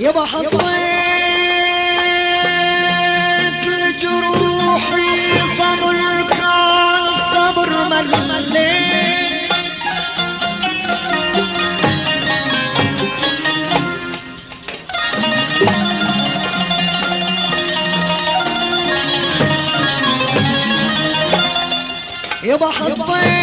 يابا حطيت لجروحي صبر كان صبر مليت يابا حطيت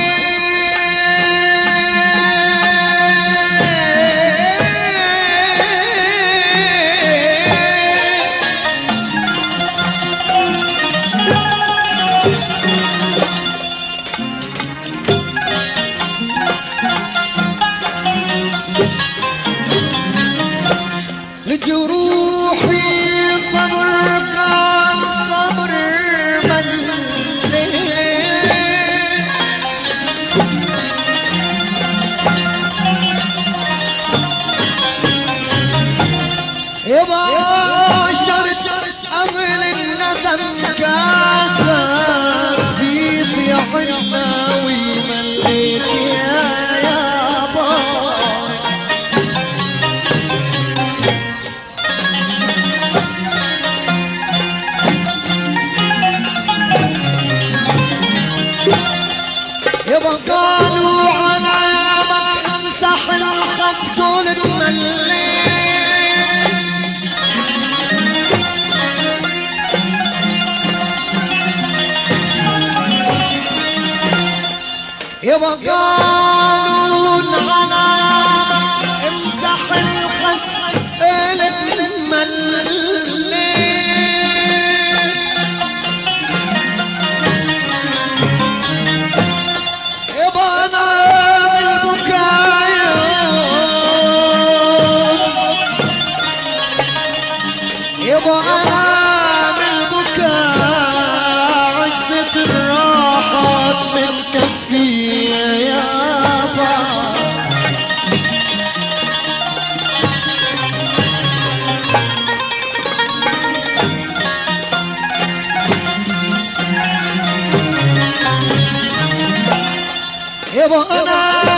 إذا قالوا على عينك أمسح الخط طول المليل قالوا Come on, come on.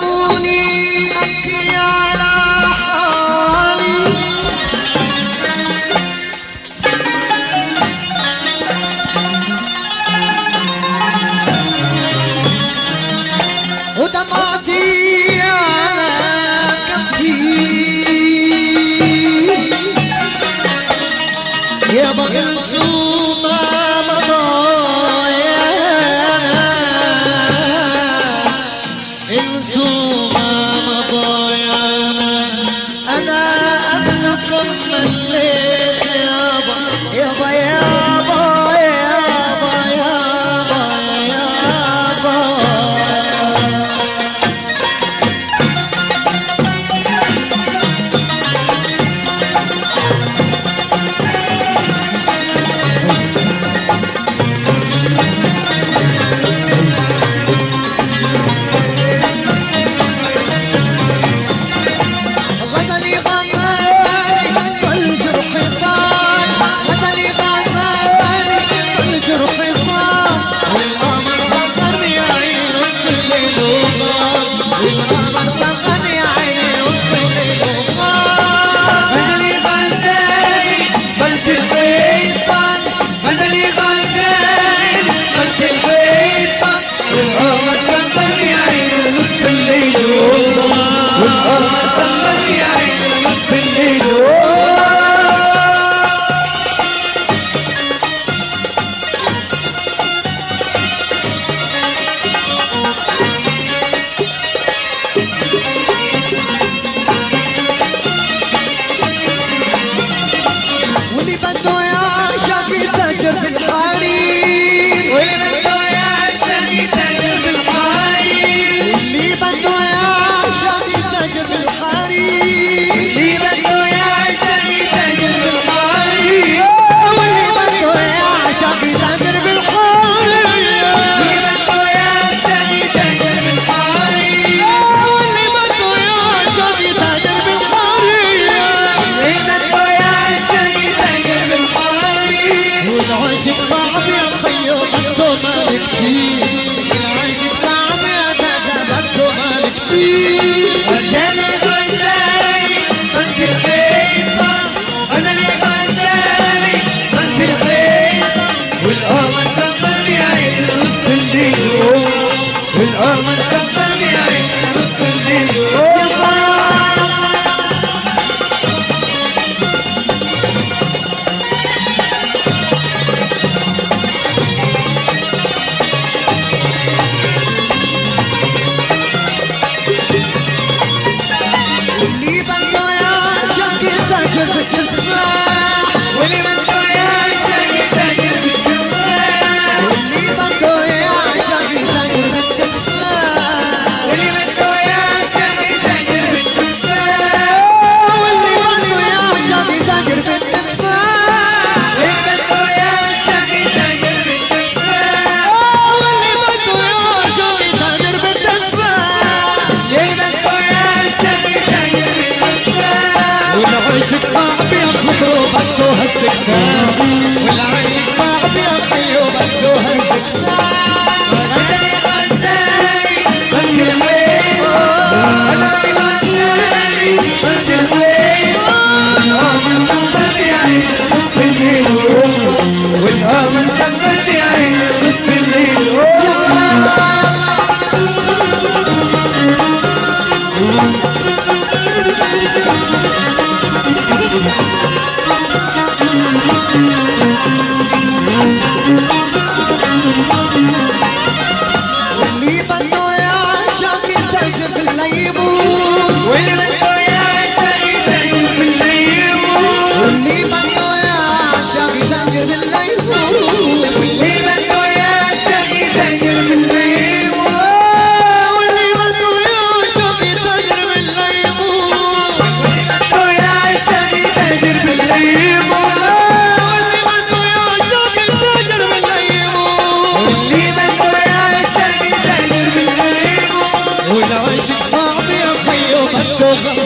ظلموني أبكي على حالي ودمعتي على كفي يا ضغل سور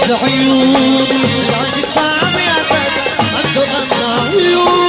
لعيوني العاشق صعب يا غنى عيون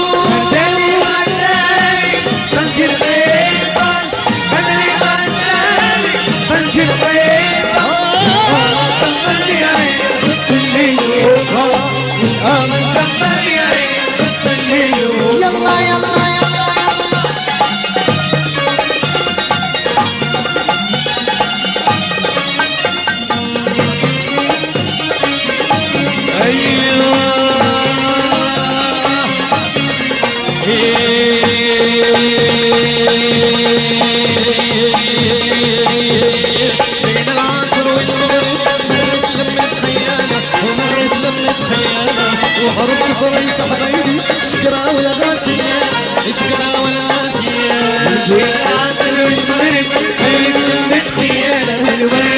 فرنسا حبايبي شكرا ولا غاسية شكرا ولا غاسية العسل والورد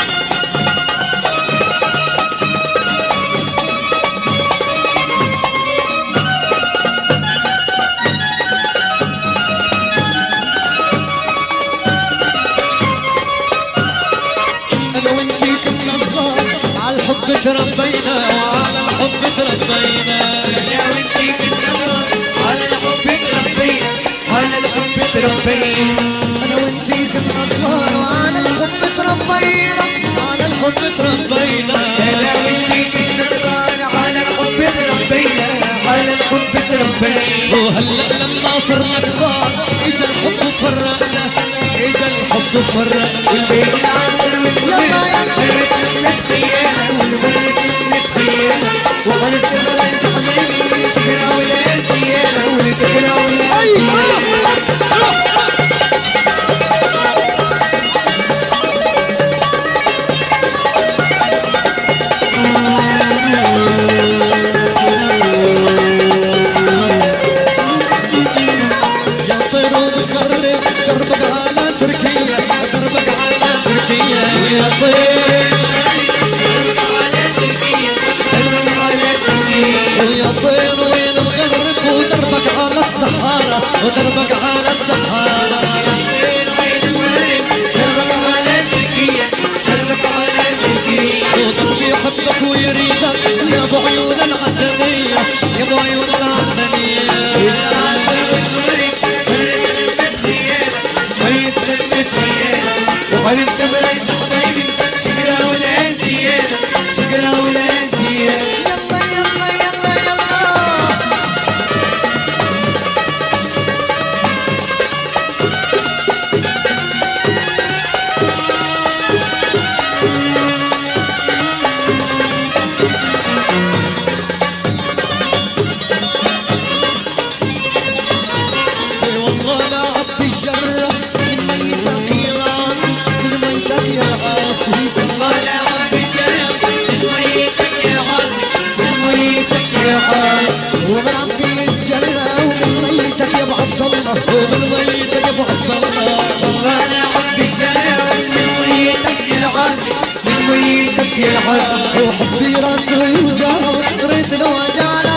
الحب تربينا وعلى الحب تربينا يا ودي على الحب تربينا على الحب تربينا أنا وانتيك بالاصغار على الحب تربينا على الحب تربينا يا ودي على الحب تربينا على الحب تربينا وهلا لما صرنا كبار اجا الحب فرقنا اجا الحب فرقنا والبيت العامر والبيت Thank you. I'm not a una danza mía. يا حبي راسي وجهه ريت الوجع